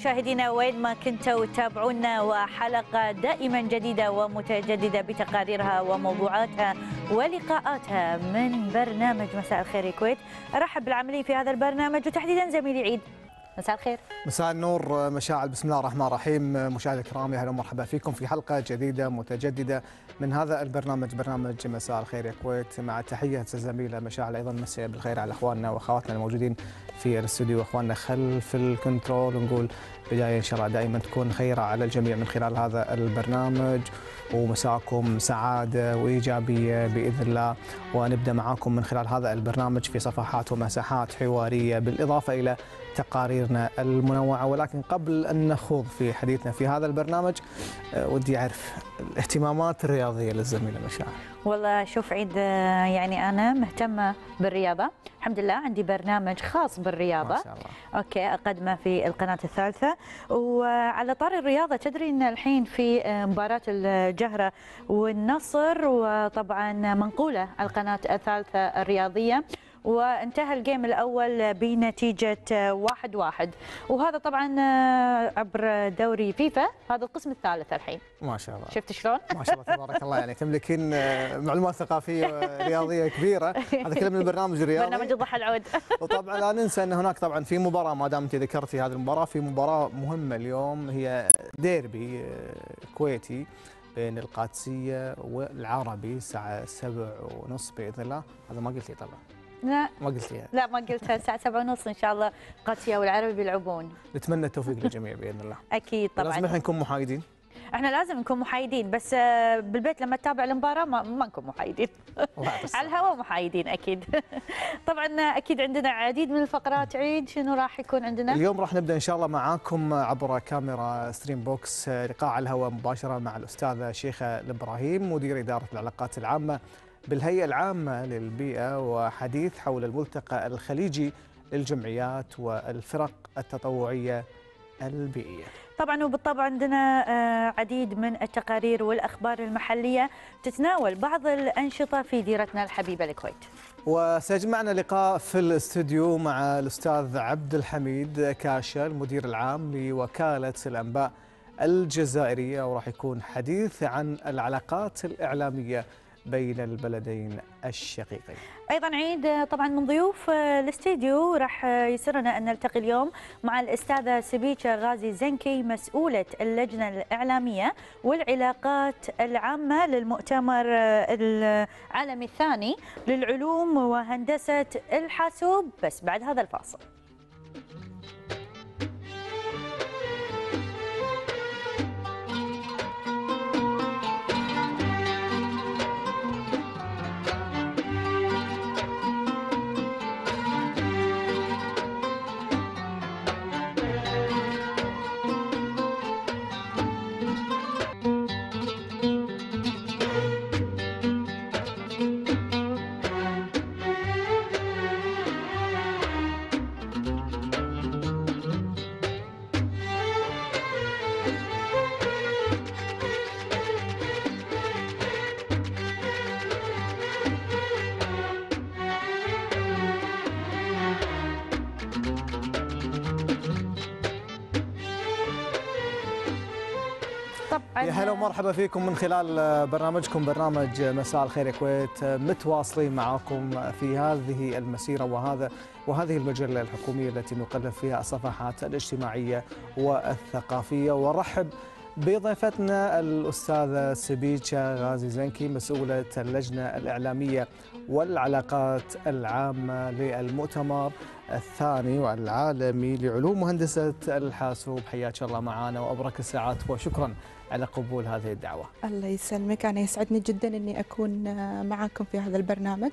مشاهدينا وين ما كنتوا تابعونا وحلقة دائما جديدة ومتجددة بتقاريرها وموضوعاتها ولقاءاتها من برنامج مساء الخير يا كويت. أرحب بالعاملين في هذا البرنامج وتحديدا زميلي عيد. مساء الخير. مساء النور مشاعل. بسم الله الرحمن الرحيم. مشاهدينا الكرام أهلا ومرحبا فيكم في حلقة جديدة متجددة من هذا البرنامج. برنامج مساء الخير يا كويت. مع تحية الزميله مشاعل أيضا مساء بالخير على أخواننا وأخواتنا الموجودين في الاستوديو. واخواننا خلف الكنترول ونقول بداية إن شاء الله دائما تكون خيرة على الجميع من خلال هذا البرنامج. ومساكم سعادة وإيجابية بإذن الله. ونبدأ معاكم من خلال هذا البرنامج في صفحات ومساحات حوارية بالإضافة إلى تقاريرنا المنوعة. ولكن قبل أن نخوض في حديثنا في هذا البرنامج أه، ودي أعرف الاهتمامات الرياضية للزميله مشاعر. والله شوف عيد آه، يعني أنا مهتمة بالرياضة. الحمد لله عندي برنامج خاص بالرياضة. ما شاء الله. okay أقدمه في القناة الثالثة. وعلى طار الرياضة تدري إن الحين في مباراة الجهرة والنصر وطبعا منقولة على القناة الثالثة الرياضية. وانتهى ال game الأول بنتيجة واحد واحد. وهذا طبعا عبر دوري فيفا هذا القسم الثالث الحين. ما شاء الله. شفت شلون؟ ما شاء الله تبارك الله يعني تملكين أه، معلومات ثقافية رياضية كبيرة. هذا كله من البرنامج الرياضي برنامج الضحى العود. وطبعا لا ننسى إن هناك طبعا في مباراة ما دام انت ذكرتي هذه المباراة في مباراة مهمة اليوم هي ديربي آه، كويتي بين القادسية والعربي الساعة سبع ونص بإذن الله. هذا ما قلتي طبعا. لا. ما قلتيها. لا ما قلتها. الساعة 7 ونص إن شاء الله قادسيه والعربي بيلعبون نتمنى التوفيق للجميع بإذن الله. أكيد لازم طبعا إحنا نكون محايدين. إحنا لازم نكون محايدين بس آه، بالبيت لما تتابع المباراة ما, ما نكون محايدين. على. الهواء محايدين أكيد. طبعا أكيد عندنا عديد من الفقرات. عيد شنو راح يكون عندنا؟ اليوم راح نبدأ إن شاء الله معاكم عبر كاميرا stream box لقاء على الهواء مباشرة مع الأستاذة شيخة الابراهيم مدير إدارة العلاقات العامة بالهيئة العامة للبيئة وحديث حول الملتقى الخليجي للجمعيات والفرق التطوعية البيئية. طبعا وبالطبع عندنا آه، عديد من التقارير والأخبار المحلية تتناول بعض الأنشطة في ديرتنا الحبيبة الكويت وسيجمعنا لقاء في الاستوديو مع الأستاذ عبد الحميد كاشا المدير العام لوكالة الأنباء الجزائرية وراح يكون حديث عن العلاقات الإعلامية بين البلدين الشقيقين. أيضا عيد طبعا من ضيوف آه، الاستديو راح آه، يسرنا أن نلتقي اليوم مع الأستاذة سبيتشا غازي زنكي مسؤولة اللجنة الإعلامية والعلاقات العامة للمؤتمر آه، العالمي الثاني للعلوم وهندسة الحاسوب بس بعد هذا الفاصل يا هلا ومرحبا فيكم من خلال برنامجكم برنامج مساء الخير يا كويت. متواصلين معاكم في هذه المسيرة وهذا وهذه المجلة الحكومية التي نقلب فيها الصفحات الاجتماعية والثقافية. ورحب بضيفتنا الأستاذة سبيتشا غازي زنكي مسؤولة اللجنة الإعلامية والعلاقات العامة للمؤتمر الثاني والعالمي لعلوم وهندسه الحاسوب. حياك الله معنا وأبرك الساعات وشكرا على قبول هذه الدعوة. الله يسلمك. أنا يسعدني جدا أني أكون معكم في هذا البرنامج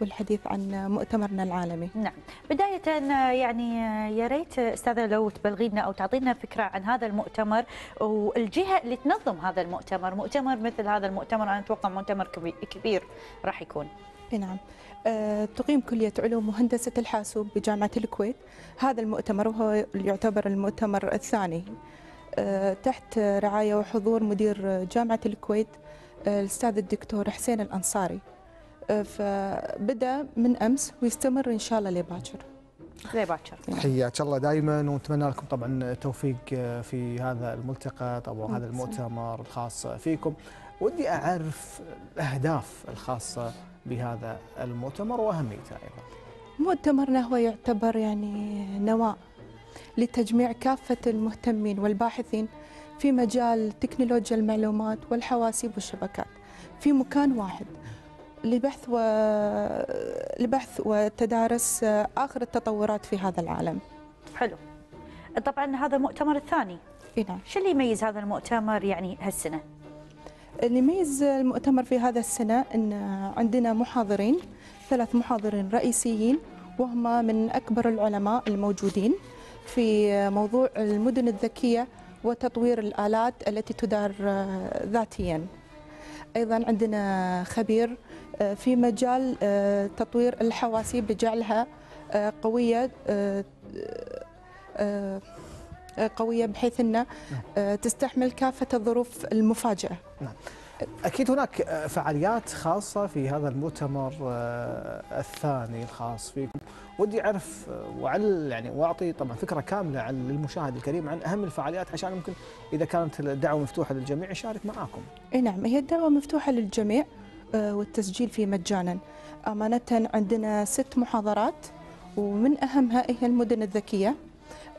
والحديث عن مؤتمرنا العالمي. نعم. بداية يعني يا ريت أستاذة لو تبلغينا أو تعطينا فكرة عن هذا المؤتمر والجهة اللي تنظم هذا المؤتمر. مؤتمر مثل هذا المؤتمر أنا أتوقع مؤتمر كبي- كبير راح يكون. نعم. آه، تقيم كلية علوم وهندسة الحاسوب بجامعة الكويت. هذا المؤتمر وهو يعتبر المؤتمر الثاني تحت رعاية وحضور مدير جامعة الكويت آه، الأستاذ الدكتور حسين الأنصاري. آه، فبدأ من أمس ويستمر إن شاء الله لباكر باكر. حياك الله دائما ونتمنى لكم طبعا التوفيق في هذا الملتقى طبعا هذا المؤتمر الخاص فيكم. ودي أعرف الأهداف الخاصة بهذا المؤتمر واهميته أيضا. مؤتمرنا هو يعتبر يعني نواة. لتجميع كافة المهتمين والباحثين في مجال تكنولوجيا المعلومات والحواسيب والشبكات. في مكان واحد لبحث و... لبحث وتدارس آخر التطورات في هذا العالم. حلو. طبعا هذا المؤتمر الثاني. نعم. شو اللي يميز هذا المؤتمر يعني هالسنة؟ اللي يميز المؤتمر في هذا السنة أن عندنا محاضرين ثلاث محاضرين رئيسيين وهم من أكبر العلماء الموجودين. في موضوع المدن الذكية وتطوير الآلات التي تدار ذاتيا. أيضا عندنا خبير في مجال تطوير الحواسيب بجعلها قوية قوية بحيث أنها تستحمل كافة الظروف المفاجئة. نعم. أكيد هناك فعاليات خاصة في هذا المؤتمر الثاني الخاص فيكم. ودي أعرف وعل يعني وأعطي طبعا فكرة كاملة عن للمشاهد الكريم عن أهم الفعاليات عشان ممكن إذا كانت الدعوة مفتوحة للجميع يشارك معاكم. إي نعم هي الدعوة مفتوحة للجميع والتسجيل فيه مجانا. أمانة عندنا ست محاضرات ومن أهمها هي المدن الذكية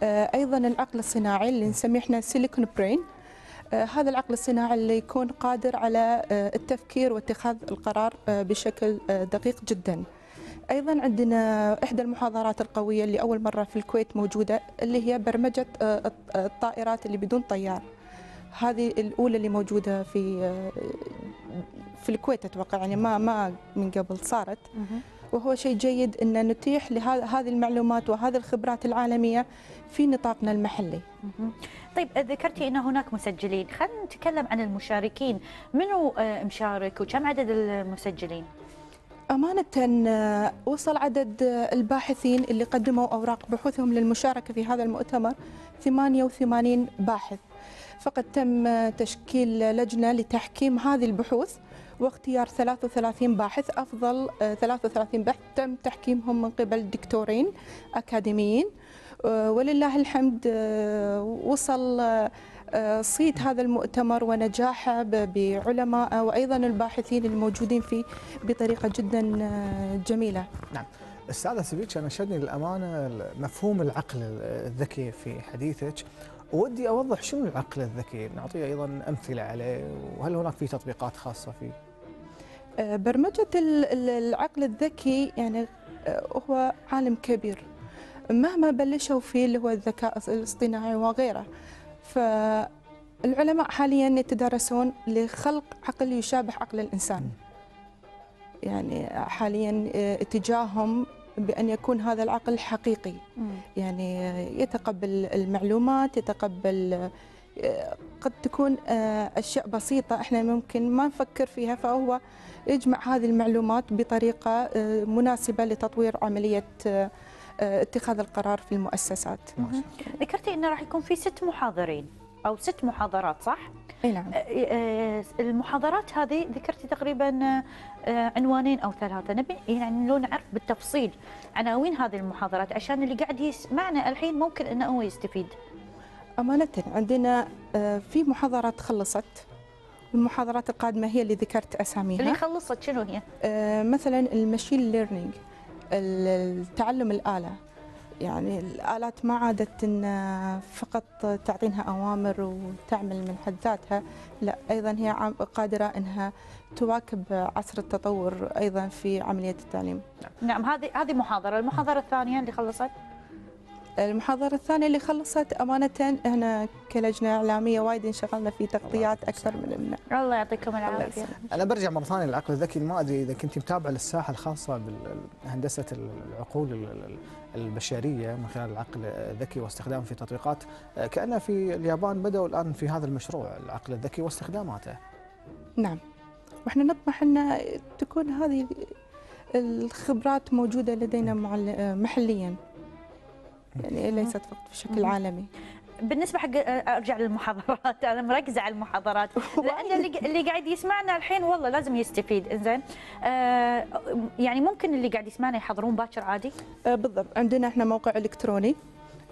أيضا العقل الصناعي اللي نسميه إحنا سيليكون برين هذا العقل الصناعي اللي يكون قادر على التفكير واتخاذ القرار بشكل دقيق جدا. أيضا عندنا إحدى المحاضرات القوية اللي أول مرة في الكويت موجودة اللي هي برمجة الطائرات اللي بدون طيار. هذه الأولى اللي موجودة في في الكويت أتوقع يعني ما ما من قبل صارت. وهو شيء جيد ان نتيح لهذه المعلومات وهذه الخبرات العالمية في نطاقنا المحلي. طيب ذكرتي إن هناك مسجلين، خلينا نتكلم عن المشاركين، منو مشارك وكم عدد المسجلين؟ أمانة وصل عدد الباحثين اللي قدموا أوراق بحوثهم للمشاركة في هذا المؤتمر 88 باحث. فقد تم تشكيل لجنة لتحكيم هذه البحوث واختيار 33 باحث أفضل 33 باحث تم تحكيمهم من قبل دكتورين أكاديميين. ولله الحمد وصل صيت هذا المؤتمر ونجاحه بعلماء وأيضا الباحثين الموجودين فيه بطريقة جدا جميلة. نعم. أستاذة سبيتش أنا شدني للأمانة مفهوم العقل الذكي في حديثك ودي أوضح شنو العقل الذكي، نعطيه أيضا أمثلة عليه وهل هناك في تطبيقات خاصة فيه؟ برمجة العقل الذكي يعني هو عالم كبير مهما بلشوا فيه اللي هو الذكاء الاصطناعي وغيره فالعلماء حاليا يتدارسون لخلق عقل يشابه عقل الإنسان. يعني حاليا اتجاههم بأن يكون هذا العقل حقيقي. يعني يتقبل المعلومات يتقبل قد تكون أشياء بسيطة إحنا ممكن ما نفكر فيها فهو يجمع هذه المعلومات بطريقة مناسبة لتطوير عملية اتخاذ القرار في المؤسسات. ذكرتي انه راح يكون في ست محاضرين أو ست محاضرات صح؟ إي نعم. المحاضرات هذه ذكرتي تقريبا عنوانين أو ثلاثة. نبي يعني لو نعرف بالتفصيل عناوين هذه المحاضرات عشان اللي قاعد يسمعنا الحين ممكن إنه هو يستفيد. أمانة عندنا في محاضرات خلصت. المحاضرات القادمة هي اللي ذكرت أساميها. اللي خلصت شنو هي؟ مثلا المشين ليرنينج. التعلم الآلة. يعني الآلات ما عادت إن فقط تعطينها أوامر وتعمل من حد ذاتها لا أيضا هي قادرة أنها تواكب عصر التطور أيضا في عملية التعليم. نعم هذه هذه محاضرة. المحاضرة الثانية اللي خلصت؟ المحاضرة الثانية اللي خلصت أمانة إحنا كلجنة إعلامية وايد انشغلنا في تغطيات أكثر من الله يعطيكم العافية. أنا برجع مرة ثانية للعقل الذكي. ما أدري إذا كنت متابعة للساحة الخاصة بهندسة العقول البشرية من خلال العقل الذكي واستخدامه في تطبيقات. كأن في اليابان بدأوا الآن في هذا المشروع العقل الذكي واستخداماته. نعم. وإحنا نطمح أن تكون هذه الخبرات موجودة لدينا محليا. يعني ليست فقط بشكل عالمي بالنسبة حق أرجع للمحاضرات أنا مركزة على المحاضرات. لأن اللي اللي قاعد يسمعنا الحين والله لازم يستفيد إنزين. آه يعني ممكن اللي قاعد يسمعنا يحضرون باكر عادي؟ آه، بالضبط. عندنا إحنا موقع إلكتروني.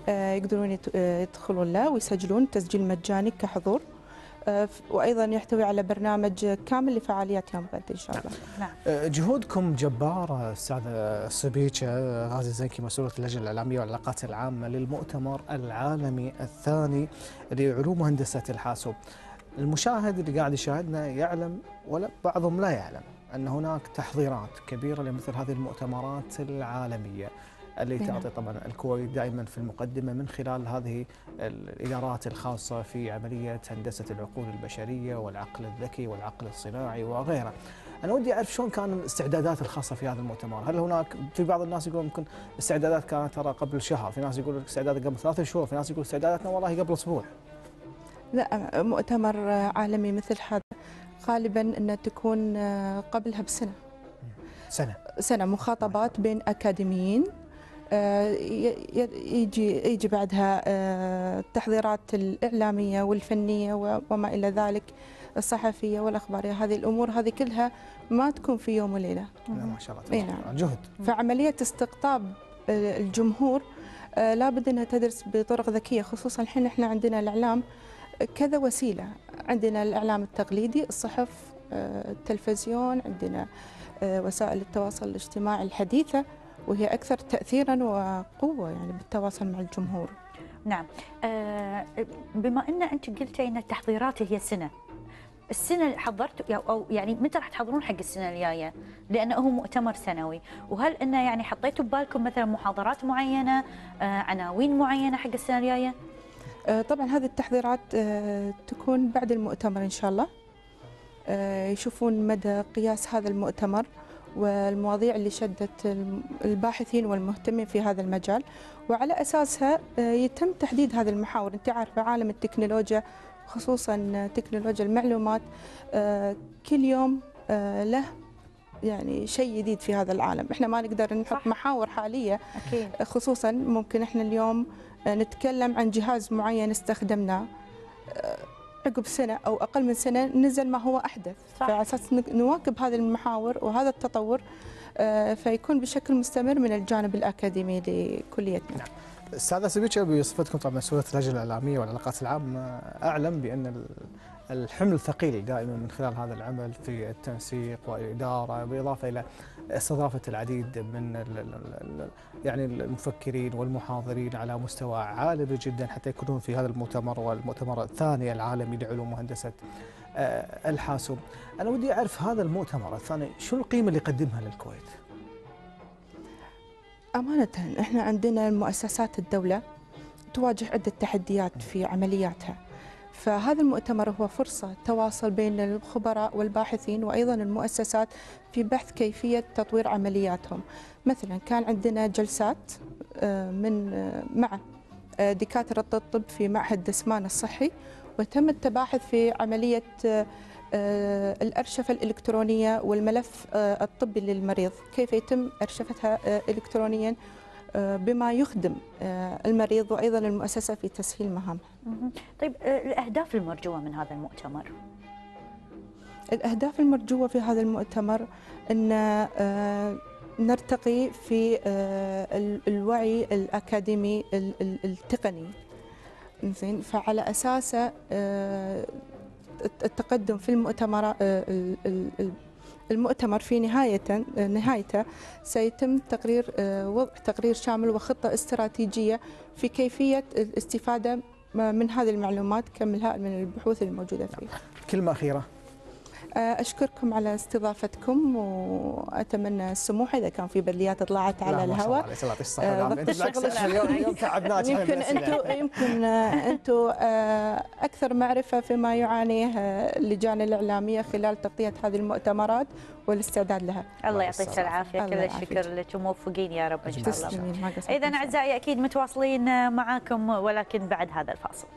آه، يقدرون يدخلون له ويسجلون تسجيل مجاني كحضور. وأيضا يحتوي على برنامج كامل لفعاليات يوم غد إن شاء الله. نعم. أه، جهودكم جبارة أستاذ سبيتشا. غازي الزنكي مسؤولة اللجنة الإعلامية والعلاقات العامة للمؤتمر العالمي الثاني لعلوم وهندسة الحاسوب. المشاهد اللي قاعد يشاهدنا يعلم ولا بعضهم لا يعلم أن هناك تحضيرات كبيرة لمثل هذه المؤتمرات العالمية. اللي نعم. تعطي طبعا الكويت دائما في المقدمة من خلال هذه الإدارات الخاصة في عملية هندسة العقول البشرية والعقل الذكي والعقل الصناعي وغيره أنا ودي أعرف شلون كان الاستعدادات الخاصة في هذا المؤتمر، هل هناك في بعض الناس يقول ممكن الاستعدادات كانت ترى قبل شهر، في ناس يقول استعدادات قبل ثلاثة شهور، في ناس يقول استعداداتنا والله قبل أسبوع. لا مؤتمر عالمي مثل هذا غالبا انه تكون قبلها بسنة سنة. سنة مخاطبات بين ي- يجي يجي بعدها آه، التحضيرات الإعلامية والفنية وما إلى ذلك الصحفية والأخبارية. هذه الأمور هذه كلها ما تكون في يوم وليلة. ما شاء الله تبارك نعم. الله، جهد. فعملية استقطاب آه، الجمهور آه، لابد إنها تدرس بطرق ذكية خصوصا الحين إحنا عندنا الإعلام كذا وسيلة. عندنا الإعلام التقليدي الصحف آه، التلفزيون عندنا آه، وسائل التواصل الاجتماعي الحديثة. وهي أكثر تاثيرا وقوة يعني بالتواصل مع الجمهور. نعم. آه بما أن أنت قلتي أن التحضيرات هي سنه السنة اللي حضرتوا أو يعني متى راح تحضرون حق السنة الجاية؟ لأنه هو مؤتمر سنوي، وهل أنه يعني حطيتوا ببالكم مثلا محاضرات معينة، آه عناوين معينة حق السنة الجاية؟ آه، طبعا هذه التحضيرات آه، تكون بعد المؤتمر إن شاء الله. آه، يشوفون مدى قياس هذا المؤتمر. والمواضيع اللي شدت الباحثين والمهتمين في هذا المجال. وعلى أساسها آه، يتم تحديد هذه المحاور. أنت عارفة عالم التكنولوجيا خصوصا تكنولوجيا المعلومات آه، كل يوم آه، له يعني شيء جديد في هذا العالم. إحنا ما نقدر نحط صح. محاور حالية. أكيد. خصوصا ممكن إحنا اليوم نتكلم عن جهاز معين استخدمناه. عقب سنة أو أقل من سنة نزل ما هو أحدث صح. فعلى أساس نواكب هذه المحاور وهذا التطور آه، فيكون بشكل مستمر من الجانب الأكاديمي لكليتنا. أستاذة سبيتشا بصفتكم طبعا مسؤوله اللجنه الإعلامية والعلاقات العامة أعلم بأن الحمل ثقيل دائما من خلال هذا العمل في التنسيق والإدارة بالإضافة إلى استضافة العديد من يعني المفكرين والمحاضرين على مستوى عالي جدا حتى يكونون في هذا المؤتمر والمؤتمر الثاني العالمي لعلوم وهندسة آه، الحاسوب. أنا ودي أعرف هذا المؤتمر الثاني شو القيمة اللي يقدمها للكويت؟ أمانة إحنا عندنا مؤسسات الدولة تواجه عدة تحديات في عملياتها. فهذا المؤتمر هو فرصة تواصل بين الخبراء والباحثين وأيضا المؤسسات في بحث كيفية تطوير عملياتهم. مثلا كان عندنا جلسات آه، من آه، مع آه، دكاترة الطب في معهد دسمان الصحي وتم التباحث في عملية الأرشفة الإلكترونية والملف الطبي للمريض. كيف يتم أرشفتها إلكترونيا؟ بما يخدم آه، المريض وأيضا المؤسسة في تسهيل مهامها. طيب آه الأهداف المرجوة من هذا المؤتمر؟ الأهداف المرجوة في هذا المؤتمر آه، نرتقي في آه، ال- الوعي الأكاديمي ال- ال- التقني زين فعلى آه، الت- التقدم في المؤتمر آه، ال- ال- ال- المؤتمر في نهاية نهايته سيتم تقرير آه، وضع تقرير شامل وخطة استراتيجية في كيفية الاستفادة من هذه المعلومات كم الهائل من البحوث الموجودة فيه كلمة أخيرة. أشكركم على استضافتكم وأتمنى السموح إذا كان في بدليات طلعت على الهواء. آه، بالعكس الشغل اليوم تعبناك يمكن أنتم يمكن آه، أنتم آه، أكثر معرفة فيما يعانيه آه، اللجان الإعلامية خلال تغطية هذه المؤتمرات والاستعداد لها. الله يعطيك الله كل. الشكر لك وموفقين يا رب إن شاء الله. إذا أعزائي أكيد متواصلين معاكم ولكن بعد هذا الفاصل.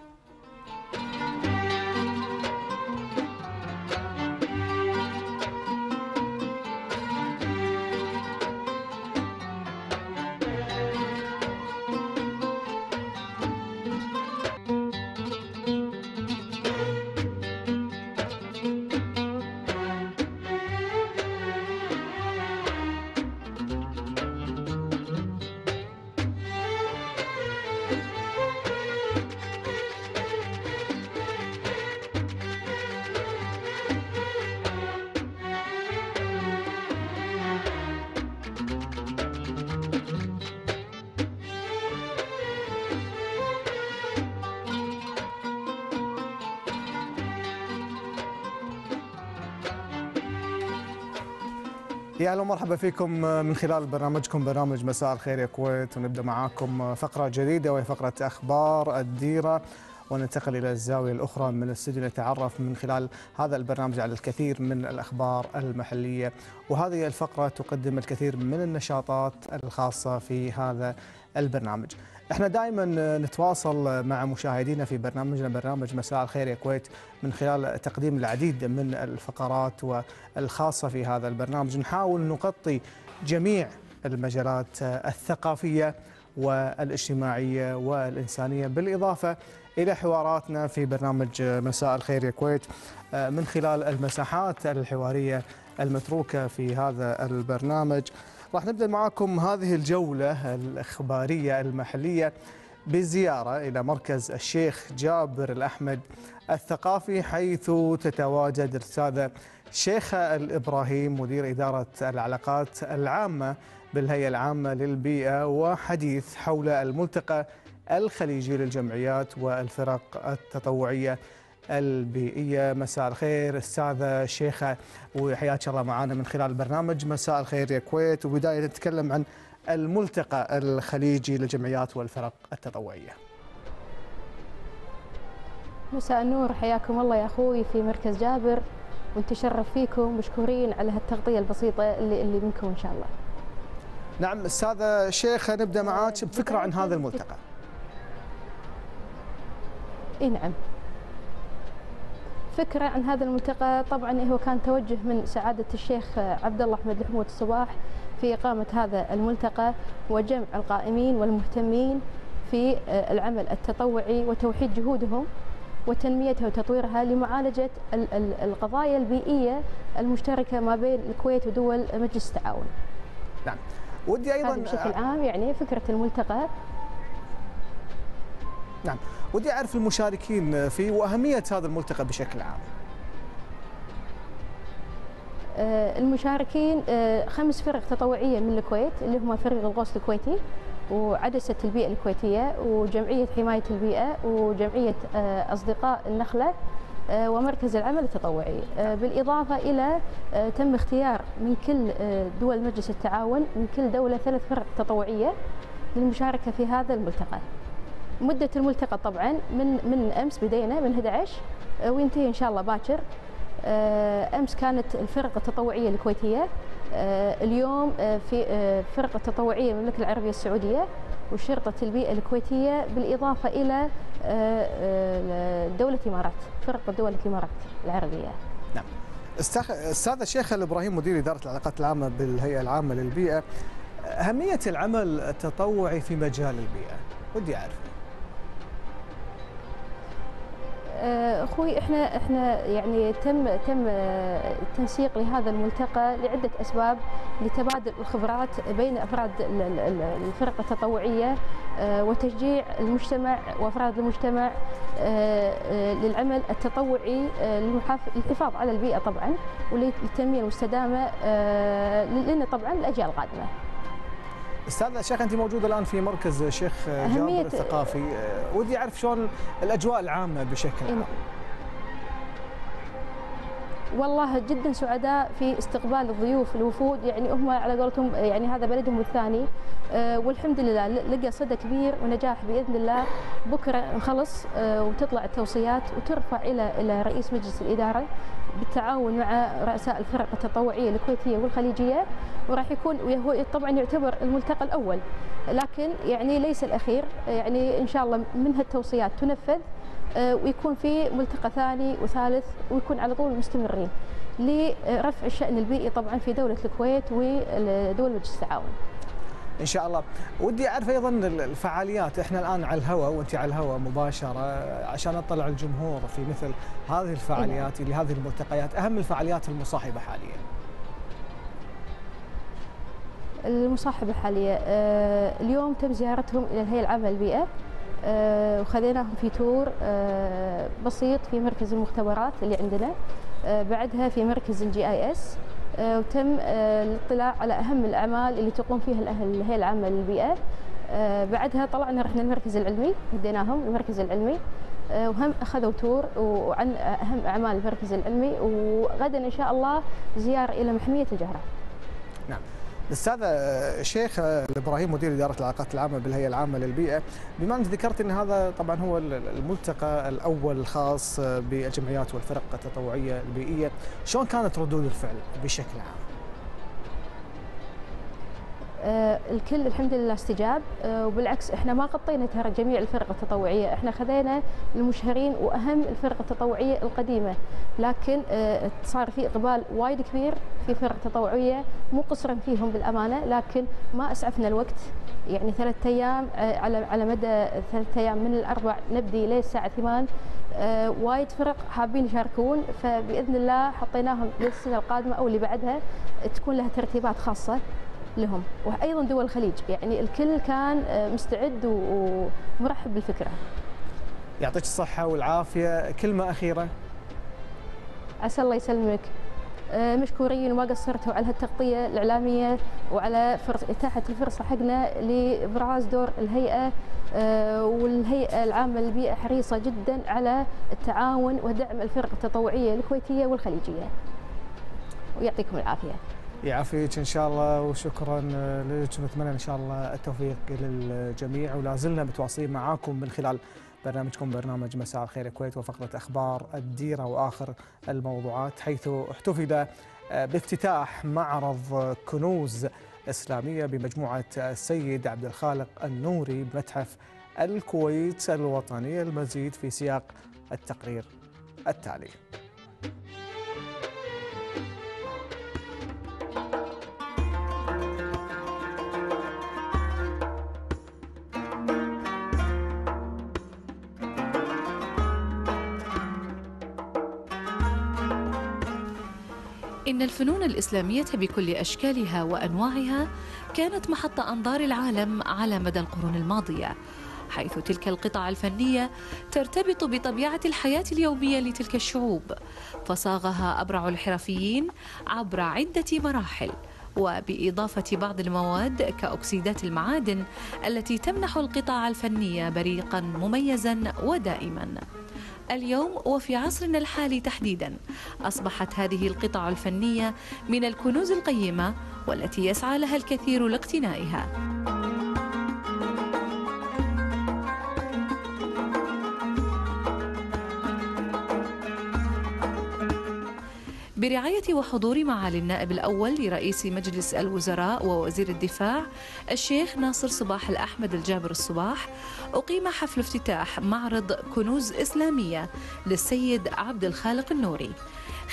أهلا ومرحبا فيكم من خلال برنامجكم برنامج مساء الخير يا كويت. ونبدأ معاكم فقرة جديدة وهي فقرة أخبار الديرة. وننتقل إلى الزاوية الأخرى من الاستوديو نتعرف من خلال هذا البرنامج على الكثير من الأخبار المحلية. وهذه الفقرة تقدم الكثير من النشاطات الخاصة في هذا البرنامج. إحنا دائما نتواصل مع مشاهدينا في برنامجنا برنامج مساء الخير يا كويت من خلال تقديم العديد من الفقرات والخاصة في هذا البرنامج. نحاول نغطي جميع المجالات الثقافية والاجتماعية والإنسانية بالإضافة إلى حواراتنا في برنامج مساء الخير يا كويت من خلال المساحات الحوارية المتروكة في هذا البرنامج. راح نبدأ معاكم هذه الجولة الإخبارية المحلية بزيارة إلى مركز الشيخ جابر الأحمد الثقافي حيث تتواجد الأستاذة شيخة الإبراهيم مدير إدارة العلاقات العامة بالهيئة العامة للبيئة وحديث حول الملتقى الخليجي للجمعيات والفرق التطوعية. البيئية. مساء الخير أستاذة شيخة وحياك الله معنا من خلال البرنامج. مساء الخير يا كويت. وبداية نتكلم عن الملتقى الخليجي للجمعيات والفرق التطوعية. مساء النور. حياكم الله يا أخوي في مركز جابر ونتشرف فيكم مشكورين على هالتغطية البسيطة اللي, اللي منكم إن شاء الله. نعم أستاذة شيخة نبدأ معاك بفكرة عن هذا الملتقى. إي نعم. فكرة عن هذا الملتقى طبعا هو كان توجه من سعادة الشيخ عبد الله أحمد الحمود الصباح في إقامة هذا الملتقى وجمع القائمين والمهتمين في العمل التطوعي وتوحيد جهودهم وتنميتها وتطويرها لمعالجة القضايا البيئية المشتركة ما بين الكويت ودول مجلس التعاون. نعم. ودي أيضا بشكل عام يعني فكرة الملتقى نعم. ودي أعرف المشاركين فيه وأهمية هذا الملتقى بشكل عام. المشاركين خمس فرق تطوعية من الكويت اللي هم فريق الغوص الكويتي وعدسة البيئة الكويتية وجمعية حماية البيئة وجمعية أصدقاء النخلة ومركز العمل التطوعي. بالإضافة إلى تم اختيار من كل دول مجلس التعاون من كل دولة ثلاث فرق تطوعية للمشاركة في هذا الملتقى. مدة الملتقى طبعا من من أمس بدينا من 11 وينتهي إن شاء الله باكر أمس كانت الفرق التطوعية الكويتية اليوم في فرقه تطوعية المملكة العربية السعودية وشرطة البيئة الكويتية بالإضافة إلى دولة الإمارات فرقه دولة الإمارات العربية. نعم. أستاذ الشيخ الابراهيم مدير إدارة العلاقات العامة بالهيئة العامة للبيئة أهمية العمل التطوعي في مجال البيئة ودي أعرف. أخوي إحنا إحنا يعني تم تم التنسيق لهذا الملتقى لعدة أسباب لتبادل الخبرات بين أفراد الفرق التطوعية وتشجيع المجتمع وأفراد المجتمع للعمل التطوعي للحفاظ على البيئة طبعا وللتنميه المستدامة لنا طبعا الأجيال القادمه. أستاذ شيخ أنت موجوده الآن في مركز شيخ جابر الثقافي. ودي أعرف شلون الأجواء العامة بشكل عام. والله جدا سعداء في استقبال الضيوف الوفود. يعني هم على قولتهم يعني هذا بلدهم الثاني. والحمد لله لقى صدى كبير ونجاح بإذن الله. بكرة نخلص وتطلع التوصيات وترفع إلى إلى رئيس مجلس الإدارة. بالتعاون مع رؤساء الفرق التطوعية الكويتية والخليجية وراح يكون وهو طبعا يعتبر الملتقى الأول لكن يعني ليس الأخير يعني إن شاء الله منها التوصيات تنفذ ويكون في ملتقى ثاني وثالث ويكون على طول مستمرين لرفع الشأن البيئي طبعا في دولة الكويت ودول مجلس التعاون. إن شاء الله. ودي أعرف أيضا الفعاليات. إحنا الآن على الهواء وانت على الهواء مباشرة عشان أطلع الجمهور في مثل هذه الفعاليات لهذه الملتقيات. أهم الفعاليات المصاحبة حاليا. المصاحبة حاليا اليوم تم زيارتهم إلى الهيئة العامة للبيئة وخذيناهم في tour بسيط في مركز المختبرات اللي عندنا بعدها في مركز ال GIS وتم الاطلاع على أهم الأعمال اللي تقوم فيها الهيئه العامه للبيئه بعدها طلعنا رحنا المركز العلمي هديناهم المركز العلمي وهم أخذوا tour وعن أهم أعمال المركز العلمي وغدا إن شاء الله زيارة إلى محمية الجهرة. نعم. الاستاذ الشيخ إبراهيم مدير إدارة العلاقات العامة بالهيئة العامة للبيئة. بما أنك ذكرت إن هذا طبعا هو الملتقى الأول الخاص بالجمعيات والفرق التطوعية البيئية شلون كانت ردود الفعل بشكل عام؟ آه، الكل الحمد لله استجاب. آه، وبالعكس إحنا ما غطينا ترى جميع الفرق التطوعية. إحنا خذينا المشهرين وأهم الفرق التطوعية القديمة. لكن آه، صار في إقبال وايد كبير في فرق تطوعية مو قصرا فيهم بالأمانة لكن ما أسعفنا الوقت. يعني ثلاثة أيام على على مدى ثلاثة أيام من الأربع نبدي للساعه 8 وايد فرق حابين يشاركون. فبإذن الله حطيناهم للسنة القادمة أو اللي بعدها تكون لها ترتيبات خاصة. لهم وأيضا دول الخليج. يعني الكل كان آه، مستعد ومرحب بالفكرة. يعطيك الصحة والعافية. كلمة أخيرة. عسى الله يسلمك. آه، مشكورين وما قصرتوا على هالتغطيه الإعلامية وعلى فرص إتاحة الفرصة حقنا لإبراز دور الهيئة آه، والهيئة العامة للبيئة حريصة جدا على التعاون ودعم الفرق التطوعية الكويتية والخليجية. ويعطيكم العافية. يعافيك إن شاء الله وشكرا لك ونتمنى إن شاء الله التوفيق للجميع ولا زلنا متواصلين معاكم من خلال برنامجكم برنامج مساء الخير الكويت وفقرة أخبار الديرة وآخر الموضوعات حيث احتفل بافتتاح معرض كنوز إسلامية بمجموعة السيد عبد الخالق النوري بمتحف الكويت الوطني المزيد في سياق التقرير التالي. إن الفنون الإسلامية بكل أشكالها وأنواعها كانت محط أنظار العالم على مدى القرون الماضية حيث تلك القطع الفنية ترتبط بطبيعة الحياة اليومية لتلك الشعوب فصاغها أبرع الحرفيين عبر عدة مراحل وبإضافة بعض المواد كأكسيدات المعادن التي تمنح القطع الفنية بريقا مميزا ودائما. اليوم وفي عصرنا الحالي تحديدا. أصبحت هذه القطع الفنية من الكنوز القيمة والتي يسعى لها الكثير لاقتنائها. برعاية وحضور معالي النائب الأول لرئيس مجلس الوزراء ووزير الدفاع الشيخ ناصر صباح الأحمد الجابر الصباح. أقيم حفل افتتاح معرض كنوز إسلامية للسيد عبد الخالق النوري.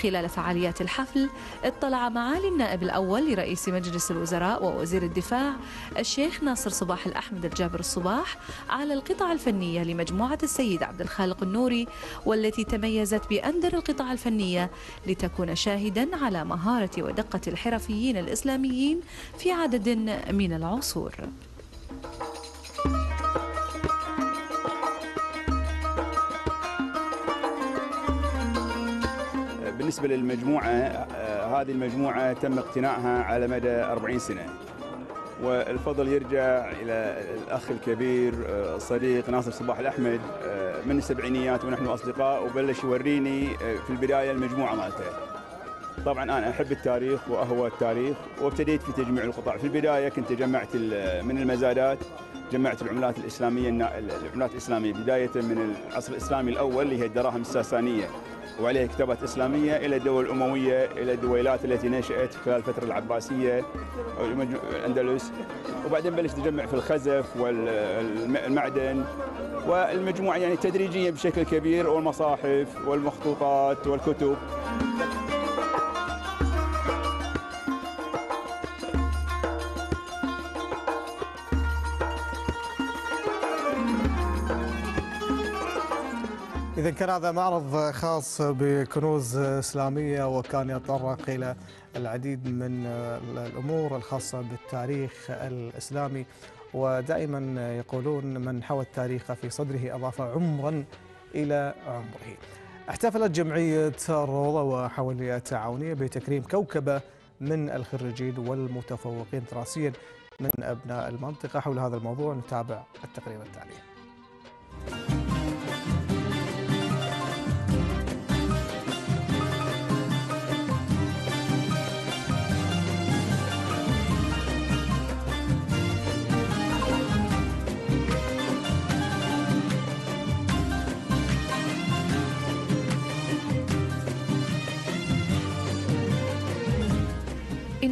خلال فعاليات الحفل اطلع معالي النائب الأول لرئيس مجلس الوزراء ووزير الدفاع الشيخ ناصر صباح الأحمد الجابر الصباح على القطع الفنية لمجموعة السيد عبد الخالق النوري والتي تميزت بأندر القطع الفنية لتكون شاهدا على مهارة ودقة الحرفيين الإسلاميين في عدد من العصور. بالنسبة للمجموعة آه، هذه المجموعة تم اقتناعها على مدى 40 سنة. والفضل يرجع إلى الأخ الكبير الصديق آه، ناصر صباح الأحمد آه، من السبعينيات ونحن أصدقاء وبلش يوريني في البداية المجموعة مالته. طبعا أنا أحب التاريخ وأهوى التاريخ وابتديت في تجميع القطع في البداية كنت جمعت من المزادات جمعت العملات الإسلامية العملات الإسلامية بداية من العصر الإسلامي الأول اللي هي الدراهم الساسانية. وعليه كتابات إسلامية إلى الدول الأموية إلى الدويلات التي نشأت خلال الفترة العباسية الأندلس. وبعدين بلشت تجمع في الخزف والمعدن والمجموعة يعني تدريجيا بشكل كبير والمصاحف والمخطوطات والكتب. إذا كان هذا معرض خاص بكنوز إسلامية وكان يتطرق إلى العديد من الأمور الخاصة بالتاريخ الإسلامي ودائما يقولون من حوى التاريخ في صدره أضاف عمرا إلى عمره. احتفلت جمعية الروضة وحولية التعاونية بتكريم كوكبة من الخريجين والمتفوقين دراسيا من أبناء المنطقة. حول هذا الموضوع نتابع التقرير التالي.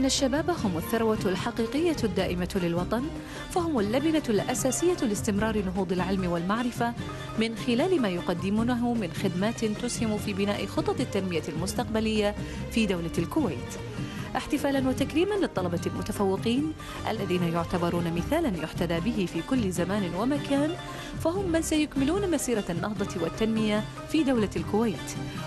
إن الشباب هم الثروة الحقيقية الدائمة للوطن فهم اللبنة الأساسية لاستمرار نهوض العلم والمعرفة من خلال ما يقدمونه من خدمات تسهم في بناء خطط التنمية المستقبلية في دولة الكويت. احتفالا وتكريما للطلبة المتفوقين الذين يعتبرون مثالا يحتذى به في كل زمان ومكان فهم من سيكملون مسيرة النهضة والتنمية في دولة الكويت.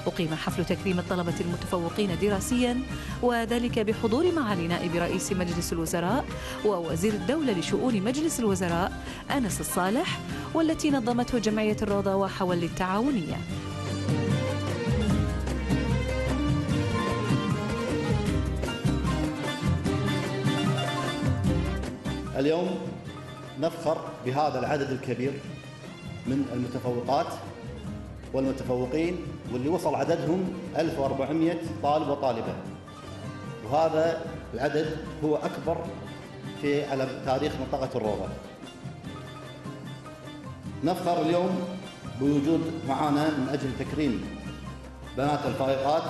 أقيم حفل تكريم الطلبة المتفوقين دراسيا وذلك بحضور معالي نائب رئيس مجلس الوزراء ووزير الدولة لشؤون مجلس الوزراء أنس الصالح والتي نظمته جمعية الروضة وحول التعاونية. اليوم نفخر بهذا العدد الكبير من المتفوقات والمتفوقين واللي وصل عددهم 1400 طالب وطالبة. وهذا العدد هو أكبر في على تاريخ منطقة الروضة. نفخر اليوم بوجود معنا من أجل تكريم بنات الفائقات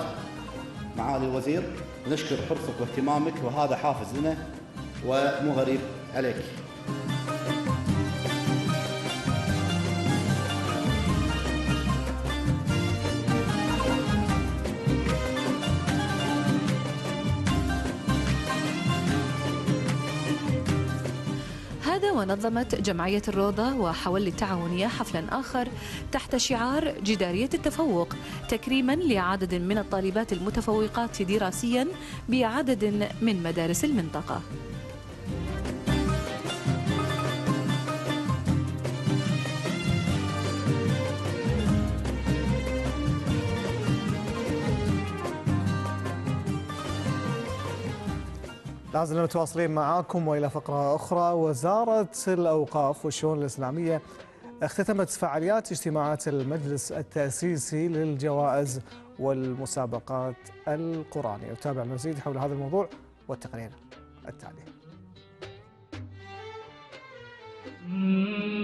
معالي الوزير نشكر حرصك واهتمامك وهذا حافز لنا ومو غريب عليك. هذا ونظمت جمعية الروضة وحول التعاونية حفلا آخر تحت شعار جدارية التفوق تكريما لعدد من الطالبات المتفوقات دراسيا بعدد من مدارس المنطقة. لازلنا متواصلين معاكم وإلى فقرة أخرى. وزارة الأوقاف والشؤون الإسلامية اختتمت فعاليات اجتماعات المجلس التأسيسي للجوائز والمسابقات القرآنية. وتابع المزيد حول هذا الموضوع والتقرير التالي. في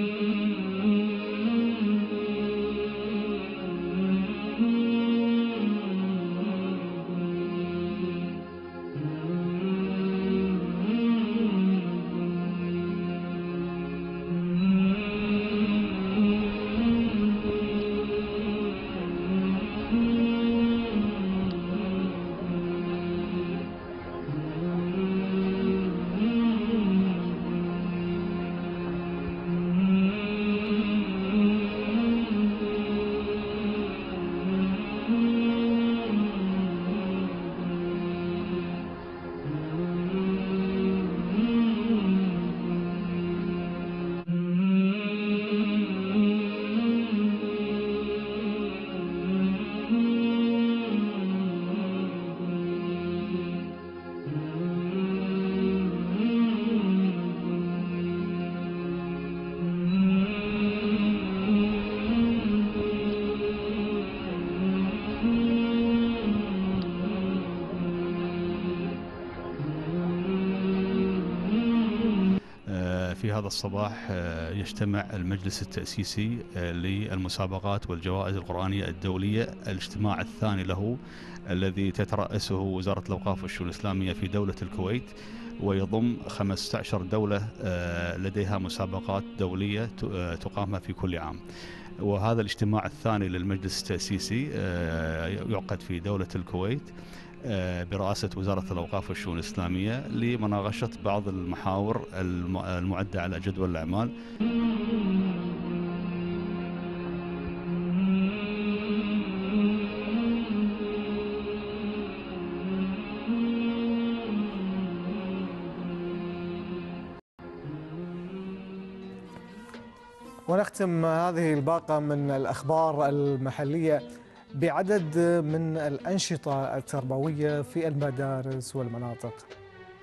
هذا الصباح يجتمع المجلس التأسيسي للمسابقات والجوائز القرآنية الدولية الاجتماع الثاني له الذي تترأسه وزارة الأوقاف والشؤون الإسلامية في دولة الكويت ويضم 15 دولة لديها مسابقات دولية تقام في كل عام. وهذا الاجتماع الثاني للمجلس التأسيسي يعقد في دولة الكويت. برئاسة وزارة الأوقاف والشؤون الإسلامية لمناقشة بعض المحاور المعدة على جدول الأعمال. ونختم هذه الباقة من الأخبار المحلية. بعدد من الأنشطة التربوية في المدارس والمناطق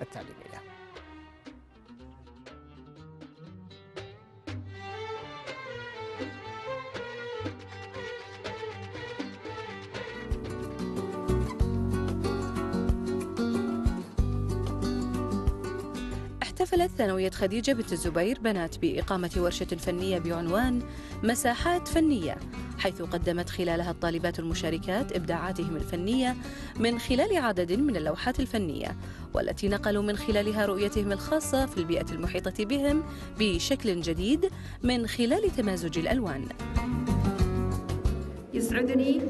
التعليمية. احتفلت ثانوية خديجة بنت الزبير بنات بإقامة ورشة فنية بعنوان مساحات فنية حيث قدمت خلالها الطالبات المشاركات إبداعاتهم الفنية من خلال عدد من اللوحات الفنية والتي نقلوا من خلالها رؤيتهم الخاصة في البيئة المحيطة بهم بشكل جديد من خلال تمازج الألوان. يسعدني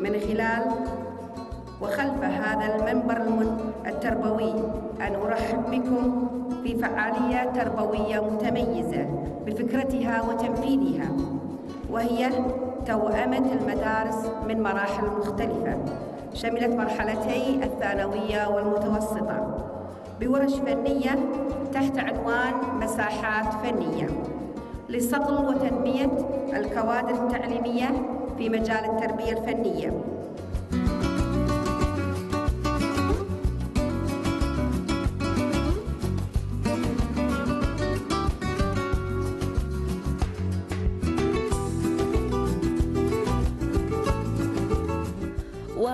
من خلال وخلف هذا المنبر التربوي أن أرحب بكم في فعالية تربوية متميزة بفكرتها وتنفيذها وهي توأمة المدارس من مراحل مختلفة شملت مرحلتي الثانوية والمتوسطة بورش فنية تحت عنوان مساحات فنية لصقل وتنمية الكوادر التعليمية في مجال التربية الفنية.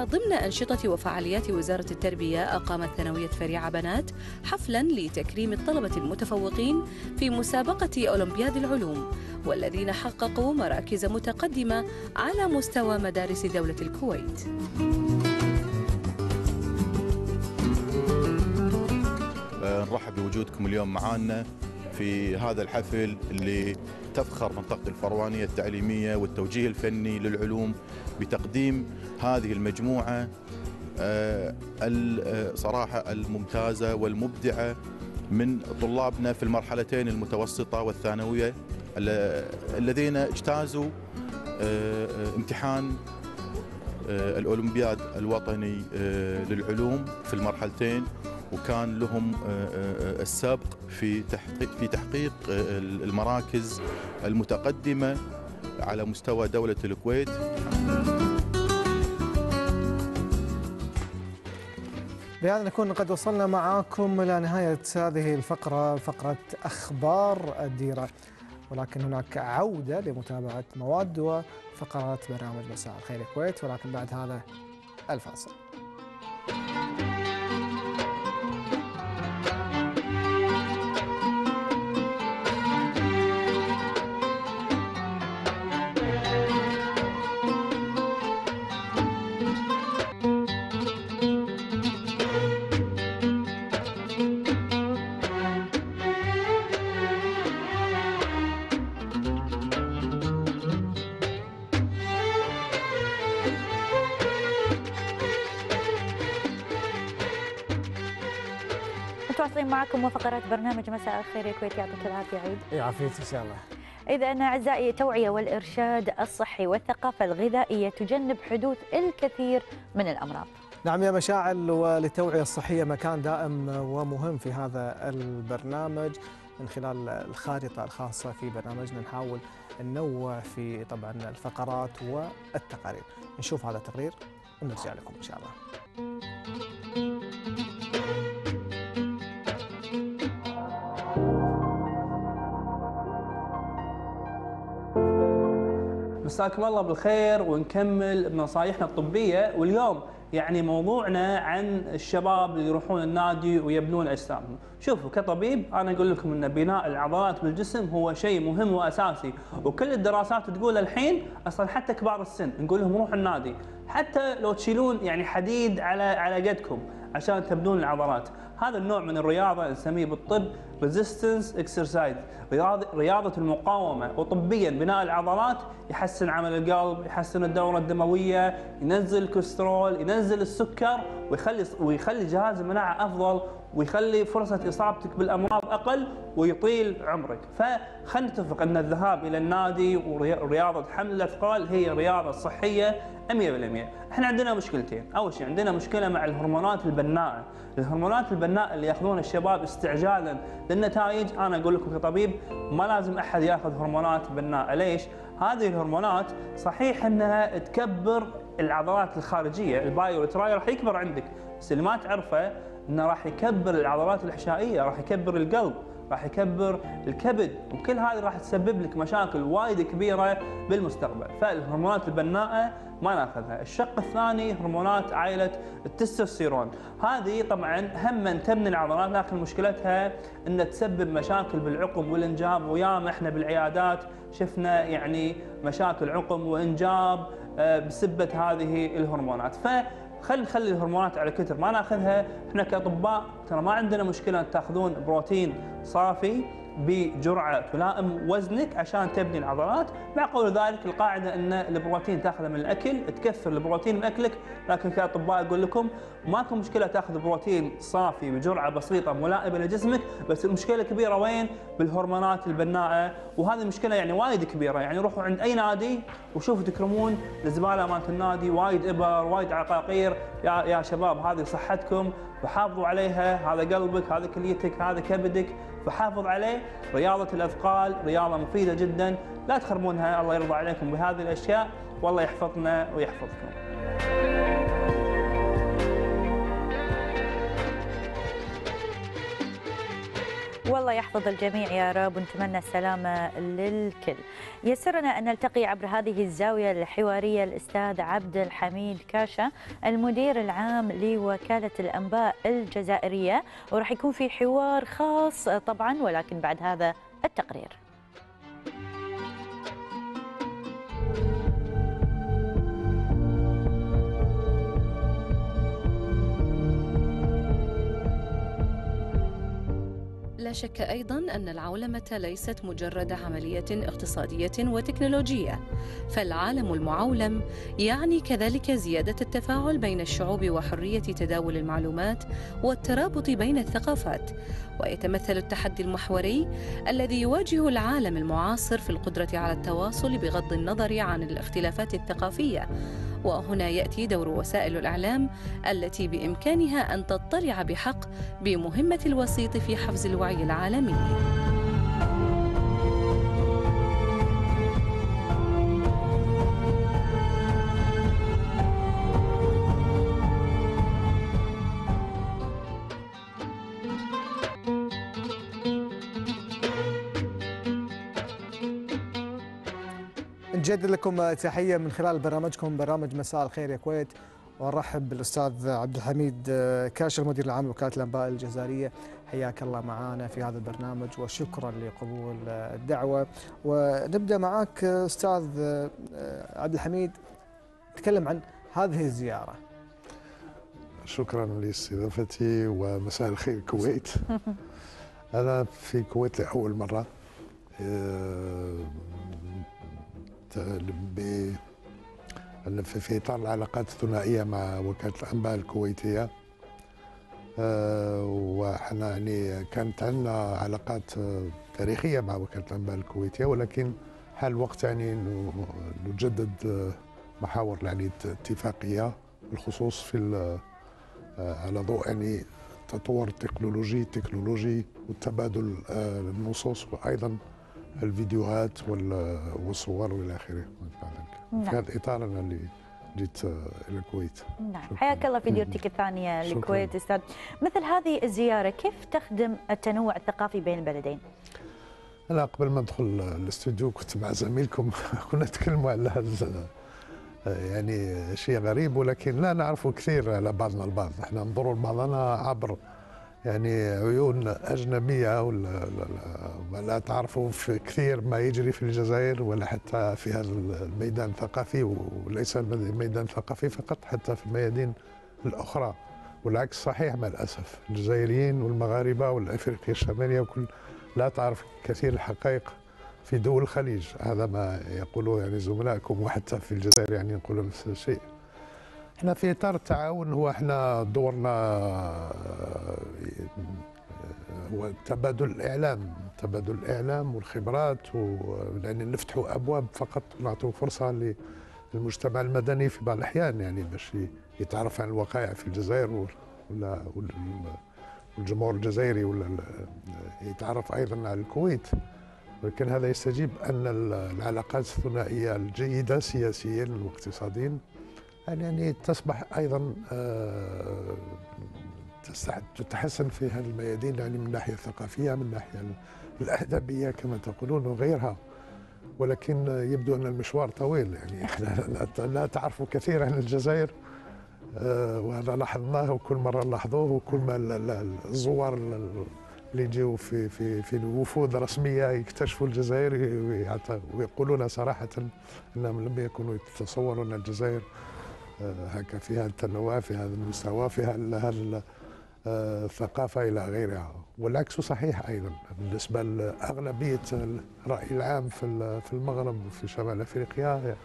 وضمن أنشطة وفعاليات وزارة التربية أقامت ثانوية فريعة بنات حفلا لتكريم الطلبة المتفوقين في مسابقة أولمبياد العلوم والذين حققوا مراكز متقدمة على مستوى مدارس دولة الكويت. نرحب بوجودكم اليوم معنا في هذا الحفل اللي تفخر منطقة الفروانية التعليمية والتوجيه الفني للعلوم بتقديم هذه المجموعة آه، صراحة الممتازة والمبدعة من طلابنا في المرحلتين المتوسطة والثانوية الذين اجتازوا آه، آه، امتحان الأولمبياد الوطني للعلوم في المرحلتين. وكان لهم السابق في تحقيق في تحقيق المراكز المتقدمة على مستوى دولة الكويت. بهذا نكون قد وصلنا معاكم إلى نهاية هذه الفقرة فقرة أخبار الديرة. ولكن هناك عودة لمتابعة مواد وفقرات برنامج مساء الخير الكويت ولكن بعد هذا الفاصل. معكم وفقرات برنامج مساء الخير يا كويت يعطيك العافية عيد. يعافيك إن شاء الله. إذا أعزائي التوعية والإرشاد الصحي والثقافة الغذائية تجنب حدوث الكثير من الأمراض. نعم يا مشاعل وللتوعية الصحية مكان دائم ومهم في هذا البرنامج. من خلال الخارطة الخاصة في برنامجنا نحاول ننوع في طبعا الفقرات والتقارير. نشوف هذا التقرير ونرجع لكم إن شاء الله. مساكم الله بالخير ونكمل بنصايحنا الطبية. واليوم يعني موضوعنا عن الشباب اللي يروحون النادي ويبنون أجسامهم، شوفوا كطبيب أنا أقول لكم إن بناء العضلات بالجسم هو شيء مهم وأساسي، وكل الدراسات تقول الحين أصلا حتى كبار السن نقول لهم روحوا النادي، حتى لو تشيلون يعني حديد على على قدكم عشان تبنون العضلات، هذا النوع من الرياضة نسميه بالطب resistance exercise رياضة المقاومة. وطبيا بناء العضلات يحسن عمل القلب يحسن الدورة الدموية ينزل الكوليسترول ينزل السكر ويخلي ويخلي جهاز المناعة أفضل ويخلي فرصة إصابتك بالأمراض أقل ويطيل عمرك. فخلينا نتفق أن الذهاب إلى النادي ورياضة حمل الأثقال هي رياضة صحية 100% إحنا عندنا مشكلتين. أول شيء عندنا مشكلة مع الهرمونات البناءة. الهرمونات البناءه اللي ياخذونها الشباب استعجالا. للنتائج أنا أقول لكم كطبيب ما لازم أحد ياخذ هرمونات بناءه ليش؟ هذه الهرمونات صحيح إنها تكبر العضلات الخارجية البايو راح يكبر عندك بس اللي ما تعرفه إنه راح يكبر العضلات الإحشائية راح يكبر القلب. راح يكبر الكبد وكل هذه راح تسبب لك مشاكل وايد كبيرة بالمستقبل. فالهرمونات البناءة ما نأخذها. الشق الثاني هرمونات عائلة التستوستيرون. هذه طبعا هم تبني العضلات لكن مشكلتها ان تسبب مشاكل بالعقم والإنجاب. وياما إحنا بالعيادات شفنا يعني مشاكل عقم وإنجاب آه، بسبه هذه الهرمونات. ف خلي نخلي الهرمونات على كتر ما ناخذها إحنا كأطباء ترى ما عندنا مشكلة تأخذون بروتين صافي بجرعة تلائم وزنك عشان تبني العضلات. مع قول ذلك القاعدة إن البروتين تأخذه من الأكل تكثر البروتين من أكلك. لكن كاطباء أقول لكم ماكو مشكلة تأخذ بروتين صافي بجرعة بسيطة ملائمة لجسمك بس المشكلة الكبيره وين؟ بالهرمونات البناءة. وهذه المشكلة يعني وايد كبيرة. يعني روحوا عند أي نادي وشوفوا تكرمون الزبالة مالت النادي وايد إبر وايد عقاقير. يا يا شباب هذه صحتكم. فحافظوا عليها. هذا قلبك هذا كليتك هذا كبدك. فحافظ عليه. رياضة الأثقال رياضة مفيدة جدا. لا تخربونها الله يرضى عليكم بهذه الأشياء. والله يحفظنا ويحفظكم. والله يحفظ الجميع يا رب ونتمنى السلامة للكل. يسرنا أن نلتقي عبر هذه الزاوية الحوارية الأستاذ عبد الحميد كاشا المدير العام لوكالة الأنباء الجزائرية وراح يكون في حوار خاص طبعا ولكن بعد هذا التقرير. لا شك أيضا أن العولمة ليست مجرد عملية اقتصادية وتكنولوجية فالعالم المعولم يعني كذلك زيادة التفاعل بين الشعوب وحرية تداول المعلومات والترابط بين الثقافات. ويتمثل التحدي المحوري الذي يواجه العالم المعاصر في القدرة على التواصل بغض النظر عن الاختلافات الثقافية وهنا يأتي دور وسائل الإعلام التي بإمكانها أن تطلع بحق بمهمة الوسيط في حفز الوعي العالمي. لكم تحية من خلال برنامجكم برنامج مساء الخير يا كويت. ونرحب بالأستاذ عبد الحميد كاشر المدير العام لوكالة الأنباء الجزائرية. حياك الله معنا في هذا البرنامج وشكرا لقبول الدعوة. ونبدأ معك أستاذ عبد الحميد. تكلم عن هذه الزيارة. شكرا لاستضافتي ومساء الخير الكويت أنا في الكويت لأول مرة في إطار العلاقات الثنائية مع وكالة الأنباء الكويتية. آه، وحنا يعني كانت عندنا علاقات تاريخية مع وكالة الأنباء الكويتية ولكن حال الوقت يعني نجدد محاور يعني اتفاقية بالخصوص في على ضوء يعني تطور التكنولوجي التكنولوجي والتبادل آه، النصوص وأيضا الفيديوهات والصور والى آخره. نعم. في هذا الإطار أنا اللي جيت إلى الكويت. نعم. حياك الله في ديرتك الثانية للكويت أستاذ. مثل هذه الزيارة كيف تخدم التنوع الثقافي بين البلدين؟ أنا قبل ما أدخل الاستوديو كنت مع زميلكم. كنا نتكلموا على هذا يعني شيء غريب ولكن لا نعرف كثير على بعضنا البعض. إحنا ننظروا لبعضنا عبر يعني عيون أجنبية ولا لا, لا تعرفوا في كثير ما يجري في الجزائر ولا حتى في هذا الميدان الثقافي وليس الميدان الثقافي فقط حتى في الميادين الأخرى. والعكس صحيح مع الأسف. الجزائريين والمغاربة والأفريقية الشمالية وكل لا تعرف كثير الحقائق في دول الخليج. هذا ما يقوله يعني زملائكم وحتى في الجزائر يعني يقولون نفس الشيء. إحنا في إطار التعاون هو إحنا دورنا هو تبادل الإعلام تبادل الإعلام والخبرات يعني نفتحوا أبواب فقط نعطوا فرصة للمجتمع المدني في بعض الأحيان يعني باش يتعرف عن الوقائع في الجزائر ولا والجمهور الجزائري ولا يتعرف أيضا على الكويت. ولكن هذا يستجيب أن العلاقات الثنائية الجيدة سياسيا واقتصاديا يعني تصبح أيضا آه، تتحسن في هذه الميادين يعني من الناحيه الثقافية من الناحيه الأدبية كما تقولون وغيرها. ولكن يبدو أن المشوار طويل يعني. إحنا لا- لا تعرف كثير عن الجزائر آه، وهذا لاحظناه وكل مرة نلاحظوه وكل ما ال- ال- الزوار ال- اللي يجيو في في في الوفود رسمية يكتشفوا الجزائر ويقولون صراحة إنهم لم يكونوا يتصورون الجزائر. هكا فيها التنوع في هذا المستوى فيها الثقافة إلى غيرها. والعكس صحيح أيضا. بالنسبة لأغلبية الرأي العام في ال- في المغرب وفي شمال أفريقيا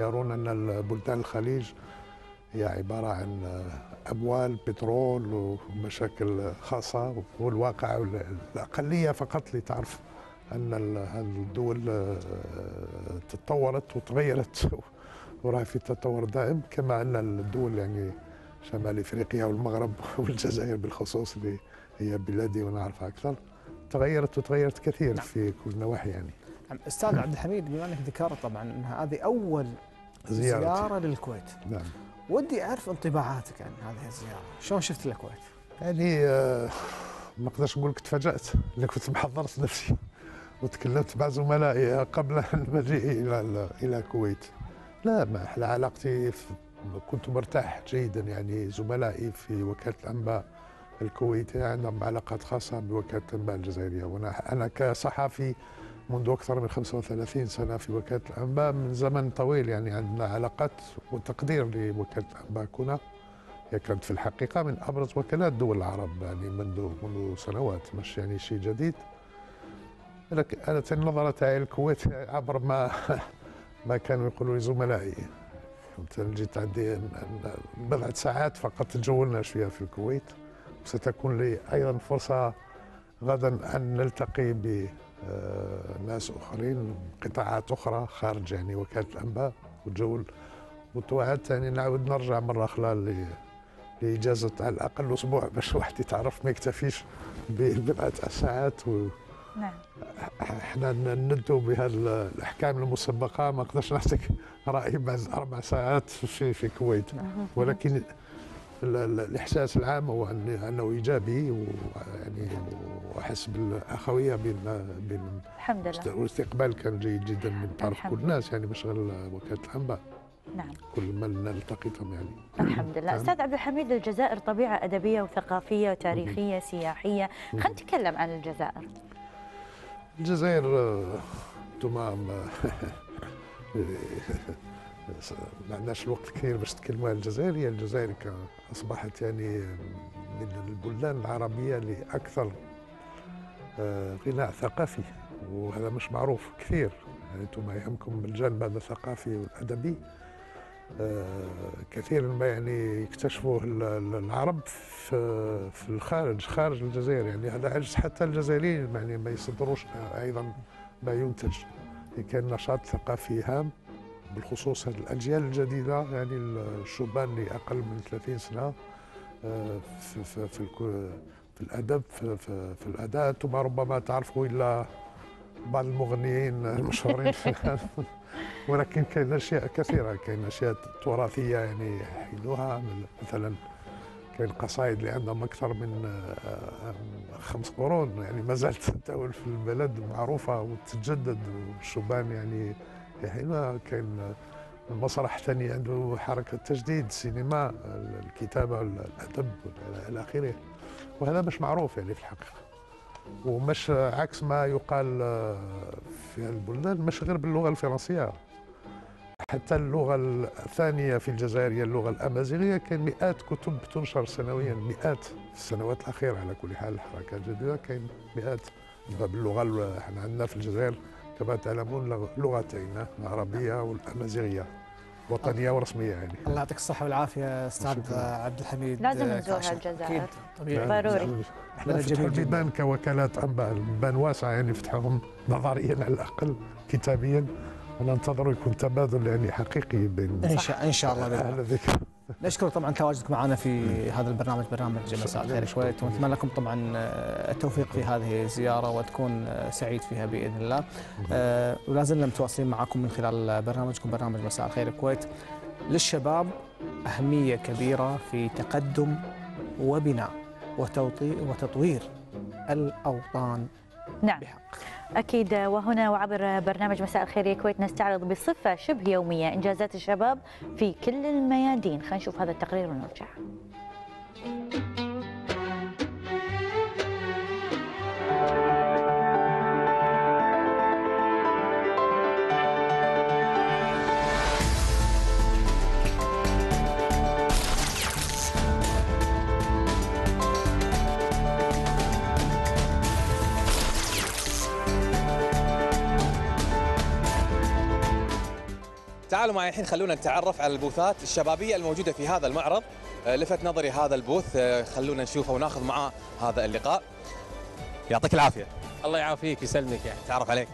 يرون أن البلدان الخليج هي عبارة عن أموال بترول ومشاكل خاصة والواقع وال- الأقلية فقط. اللي تعرف أن الدول تطورت وتغيرت. وراها في تطور دائم كما أن الدول يعني شمال إفريقيا والمغرب والجزائر بالخصوص اللي هي بلادي وأنا اعرفها أكثر تغيرت وتغيرت كثير في كل النواحي يعني. نعم، أستاذ عبد الحميد بما أنك ذكرت طبعا أن هذه أول زيارتي. زيارة للكويت. نعم. ودي أعرف انطباعاتك عن هذه الزيارة. شلون شفت الكويت؟ يعني آه، ما أقدرش نقول لك تفاجأت لأن كنت محضرت نفسي وتكلمت مع زملائي قبل المجيء إلى إلى الكويت. لا ما أحلى علاقتي كنت مرتاح جيدا يعني زملائي في وكالة الأنباء الكويتية عندهم علاقات خاصة بوكالة الأنباء الجزائرية. وأنا أنا كصحفي منذ أكثر من 35 سنة في وكالة الأنباء من زمن طويل يعني عندنا علاقات وتقدير لوكالة الأنباء كنا. هي كانت في الحقيقة من أبرز وكالات دول العرب يعني منذ منذ سنوات مش يعني شيء جديد. لكن أنا على الكويت عبر ما ما كانوا يقولوا لي زملائي كنت جيت عندي بضعة ساعات فقط تجولنا شوية في الكويت. وستكون لي أيضا فرصة غدا أن نلتقي بناس آخرين قطاعات أخرى خارج يعني وكالة الأنباء وتجول وتوعدت يعني نعاود نرجع مرة خلال لإجازة على الأقل أسبوع باش واحد يتعرف ما يكتفيش ببضعة ساعات و نعم. إحنا ندوا بهذه الاحكام المسبقة ما أقدرش نعطيك رايي بعد أربع ساعات في في الكويت ولكن ال- ال- الإحساس العام هو أنه إيجابي ويعني وأحس بالأخوية بين بين الحمد لله. والاستقبال كان جيد جدا من طرف كل الناس يعني مش غير وكالة الأنباء. نعم. كل من نلتقيتهم يعني. الحمد لله. نعم. أستاذ عبد الحميد الجزائر طبيعة أدبية وثقافية وتاريخية سياحية. خلينا نتكلم عن الجزائر. الجزائر آه، أنتم ما عندناش الوقت كثير باش نتكلموا عن الجزائر. هي الجزائر أصبحت يعني من البلدان العربية اللي أكثر آه، غناء ثقافي وهذا مش معروف كثير. يعني أنتم يهمكم الجانب هذا الثقافي والأدبي. آه، كثيرا ما يعني يكتشفوه ال- ال- العرب في في الخارج خارج الجزائر. يعني هذا عجز حتى الجزائريين يعني ما يصدروش أيضا ما ينتج. كان نشاط ثقافي هام بالخصوص الأجيال الجديدة يعني الشبان اللي أقل من 30 سنة آه، في في في, في الأدب في, في, في الاداء ربما تعرفوا إلا بعض المغنيين المشهورين. في. ولكن كاين أشياء كثيرة كاين أشياء تراثية يعني يحيلوها مثلا كاين قصائد اللي عندهم أكثر من آه، خمس قرون يعني ما زالت تتداول في البلد معروفة وتتجدد والشبان يعني يحيلوها كاين المسرح ثاني عنده حركة تجديد السينما الكتابة الأدب إلى آخره. وهذا مش معروف يعني في الحقيقة. ومش عكس ما يقال آه، في البلدان مش غير باللغة الفرنسية. حتى اللغة الثانية في الجزائر هي اللغة الأمازيغية كاين مئات كتب تنشر سنويا مئات في السنوات الأخيرة على كل حال الحركه الجديده كاين مئات باللغة ال- إحنا عندنا في الجزائر كما تعلمون لغ- لغتين العربية والأمازيغية. وطنية ورسمية يعني الله يعطيك الصحة والعافية أستاذ. عبد الحميد لازم نزورها. الجزائر. طبيعي ضروري. إحنا بلد فتحوا جميل جدا كوكالات انباء البيبان واسعه يعني فتحوهم نظريا على الأقل كتابيا وننتظر يكون تبادل يعني حقيقي بين إن شاء إن شاء الله بإذن أهل الله. نشكر طبعا تواجدك معنا في هذا البرنامج برنامج مساء الخير شويت ونتمنى لكم طبعا آه، التوفيق في هذه الزيارة وتكون آه، سعيد فيها بإذن الله. آه، ولا زلنا متواصلين معكم من خلال برنامجكم برنامج مساء الخير. الكويت للشباب أهمية كبيرة في تقدم وبناء وتوطي- وتطوير الأوطان نعم. أكيد وهنا وعبر برنامج مساء الخير يا كويت نستعرض بصفة شبه يومية إنجازات الشباب في كل الميادين. خلينا نشوف هذا التقرير ونرجع. تعالوا معي الحين خلونا نتعرف على البوثات الشبابية الموجودة في هذا المعرض. آه، لفت نظري هذا البوث آه، خلونا نشوفه وناخذ معاه هذا اللقاء. يعطيك العافية. الله يعافيك يسلمك يعني. تعرف عليك.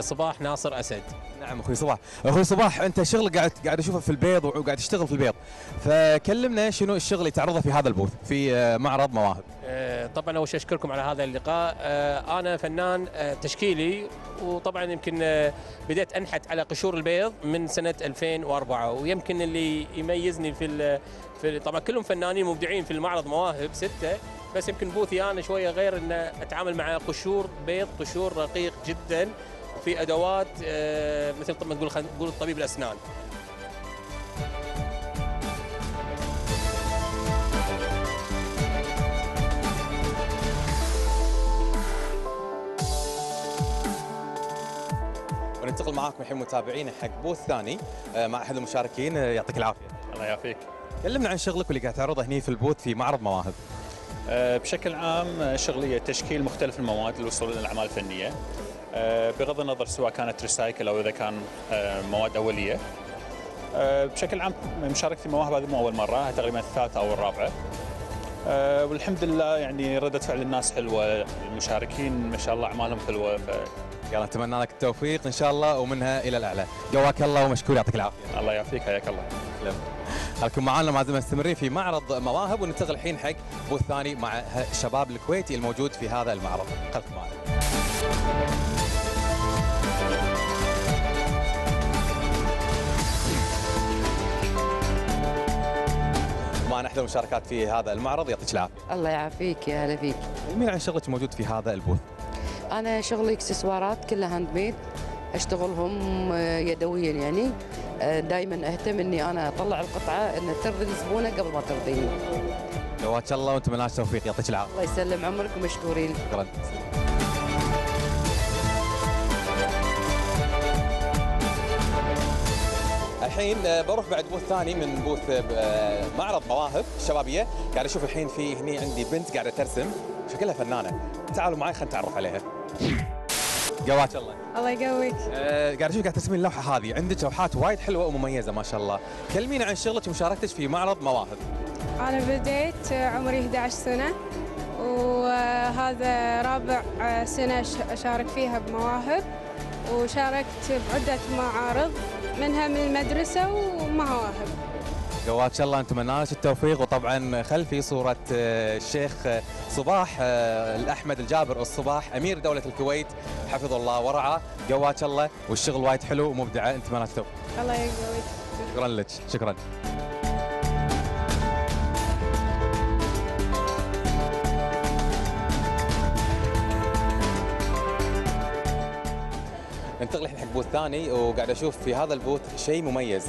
صباح ناصر أسد. نعم أخوي صباح. أخوي صباح أنت شغل قاعد قاعد أشوفه في البيض وقاعد تشتغل في البيض. فكلمنا شنو الشغل اللي تعرضه في هذا البوث في آه، معرض مواهب. آه، طبعا أول شيء أشكركم على هذا اللقاء. آه، أنا فنان تشكيلي وطبعا يمكن بديت أنحت على قشور البيض من سنة 2004 ويمكن اللي يميزني في في طبعا كلهم فنانين مبدعين في المعرض مواهب ستة بس يمكن بوثي أنا شوية غير إن أتعامل مع قشور بيض قشور رقيق جدا. في أدوات آه، مثل ما تقول طبيب الأسنان. وننتقل معاكم الحين متابعينا حق بوث ثاني آه، مع أحد المشاركين آه، يعطيك العافية. الله يعافيك. كلمنا عن شغلك واللي قاعد تعرضه هني في البوث في معرض مواهب. بشكل عام شغلية تشكيل مختلف المواد للوصول إلى الأعمال الفنية. آه، بغض النظر سواء كانت ريسايكل أو إذا كان آه، مواد أولية. آه، بشكل عام مشاركتي مواهب هذه مو أول مرة تقريبا الثالثة أو الرابعة. آه، والحمد لله يعني ردة فعل الناس حلوة المشاركين ما شاء الله أعمالهم حلوة ف... يلا نتمنى لك التوفيق إن شاء الله ومنها إلى الأعلى. قواك الله ومشكور يعطيك العافية. الله يعافيك حياك الله. سلام خليكم معنا ما زلنا مستمرين في معرض مواهب وننتقل الحين حق بوث ثاني مع الشباب الكويتي الموجود في هذا المعرض. خليكم معنا. معنا احدى المشاركات في هذا المعرض. يعطيك العافية. الله يعافيك يا هلا فيك. كلمينا عن شغلك موجود في هذا ال booth. أنا شغلي إكسسوارات كلها handmade أشتغلهم آه، يدويا يعني. دائما أهتم إني أنا أطلع القطعة إن ترضي الزبونة قبل ما ترضيني قواك الله وأتمنى لك التوفيق يعطيك العافية. الله يسلم عمرك ومشكورين شكرا. الحين بروح بعد بوث ثاني من بوث معرض مواهب شبابية. قاعد أشوف الحين في هني عندي بنت قاعدة ترسم. شكلها فنانة. تعالوا معي خلينا نتعرف عليها. قواك الله. الله يقويك. آه، قاعد أشوف قاعد ترسمين اللوحة هذه. عندك لوحات وايد حلوة ومميزة ما شاء الله. كلمينا عن شغلك ومشاركتك في معرض مواهب. أنا بديت عمري 11 سنة وهذا رابع سنة أش- أشارك فيها بمواهب وشاركت بعدة معارض. منها من المدرسة ومواهب. قواك الله نتمنى لك التوفيق. وطبعا خلفي صورة آه، الشيخ آه، صباح آه، الأحمد الجابر الصباح أمير دولة الكويت. حفظه الله ورعاه. قواك الله والشغل وايد حلو ومبدعه نتمنى لك التوفيق. الله يقويك شكرا لك. شكرا. ننتقل الحين حق بوث ثاني وقاعد أشوف في هذا البوث شيء مميز.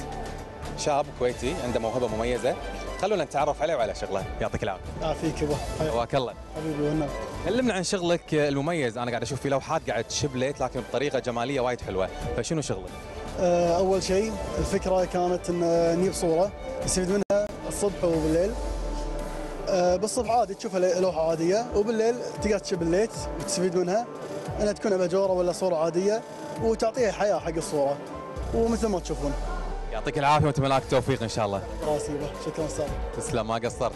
شاب كويتي عنده موهبة مميزة. خلونا نتعرف عليه وعلى شغله. يعطيك العافية. يعافيك يبا حياك الله. حبيبي والنعم كلمنا عن شغلك المميز. أنا قاعد أشوف في لوحات قاعد تشب ليت لكن بطريقة جمالية وايد حلوة. فشنو شغلك؟ آه، أول شيء الفكرة كانت إن نجيب صورة نستفيد منها الصبح وبالليل. آه، بالصبح عادي تشوفها لوحة عادية وبالليل تقدر تشب الليت وتستفيد منها. إنها تكون اباجوره ولا صورة عادية. وتعطيها حياة حق الصورة ومثل ما تشوفون. يعطيك العافية واتمنى لك التوفيق إن شاء الله. راسي شكرا أستاذ تسلم ما قصرت.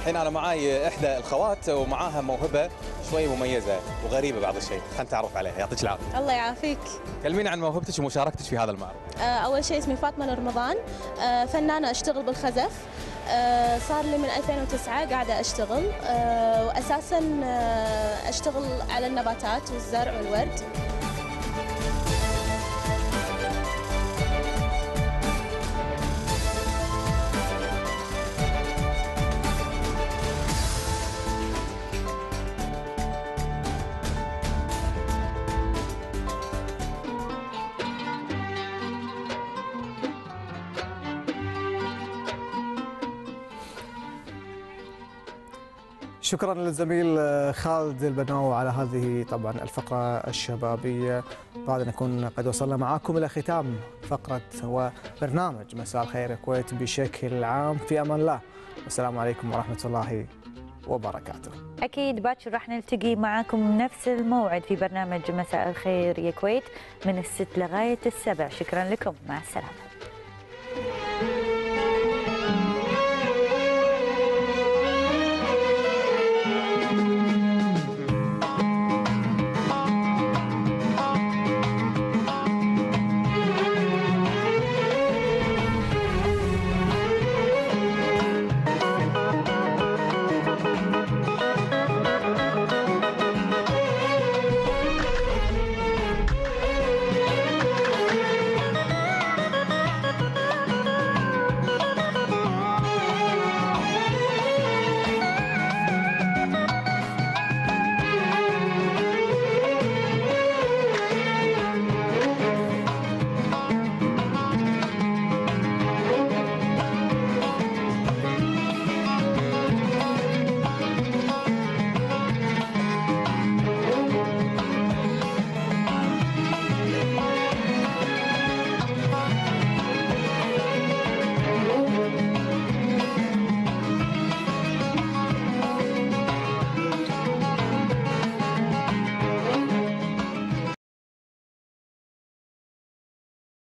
الحين أنا معاي إحدى الخوات ومعاها موهبة. شوي مميزة وغريبة بعض الشيء. خلينا نتعرف عليها. يعطيك العافية. الله يعافيك. كلمينا عن موهبتك ومشاركتك في هذا المعرض. آه، أول شيء اسمي فاطمة رمضان آه، فنانة أشتغل بالخزف. آه، صار لي من 2009 قاعدة أشتغل. آه، وأساسا آه، أشتغل على النباتات والزرع والورد. شكرا للزميل خالد البناو على هذه طبعا الفقرة الشبابية. بعد نكون قد وصلنا معاكم إلى ختام فقرة وبرنامج مساء الخير الكويت بشكل عام. في أمان الله. والسلام عليكم ورحمة الله وبركاته. أكيد باكر راح نلتقي معاكم نفس الموعد في برنامج مساء الخير يا كويت من الست لغاية السبع. شكرا لكم. مع السلامة.